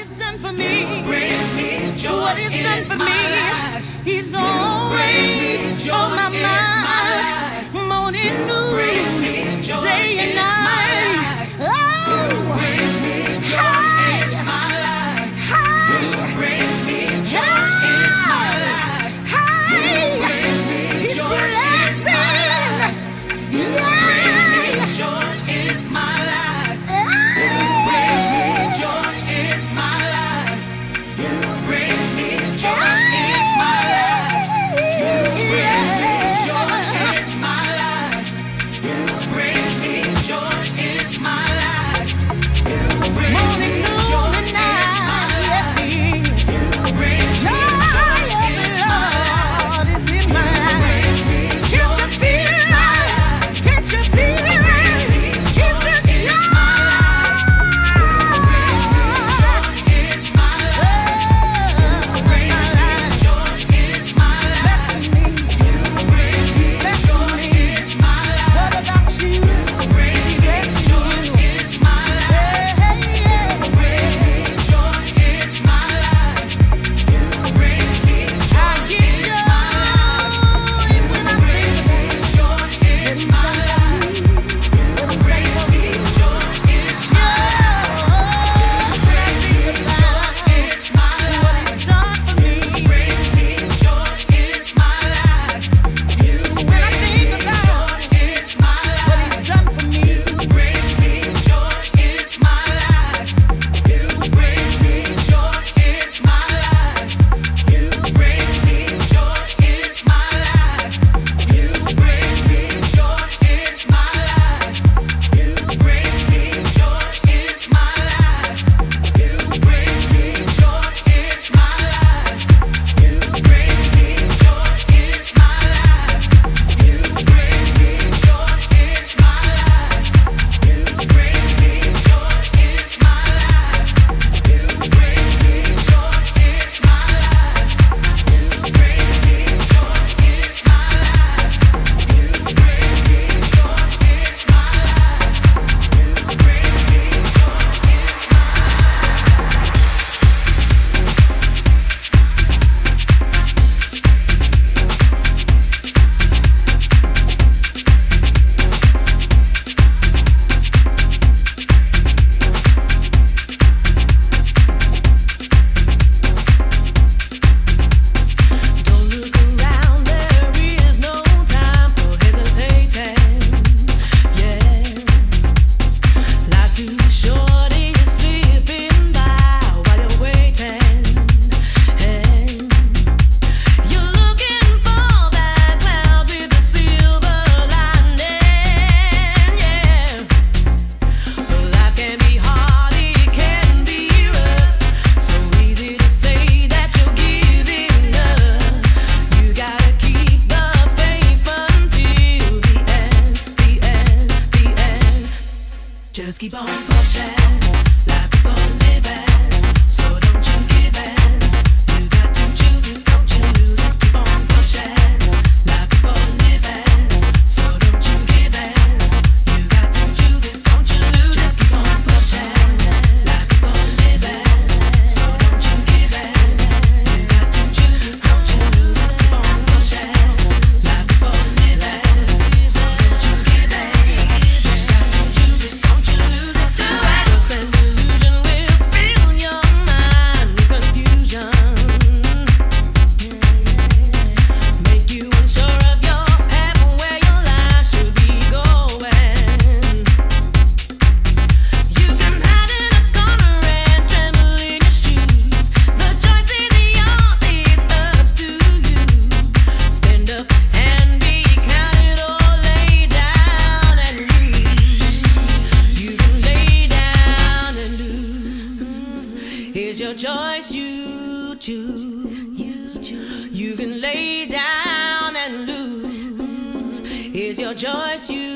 he's done for me. bring me joy what he's done for me. Life. He's always on my mind. rejoice you.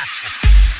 Ha ha ha.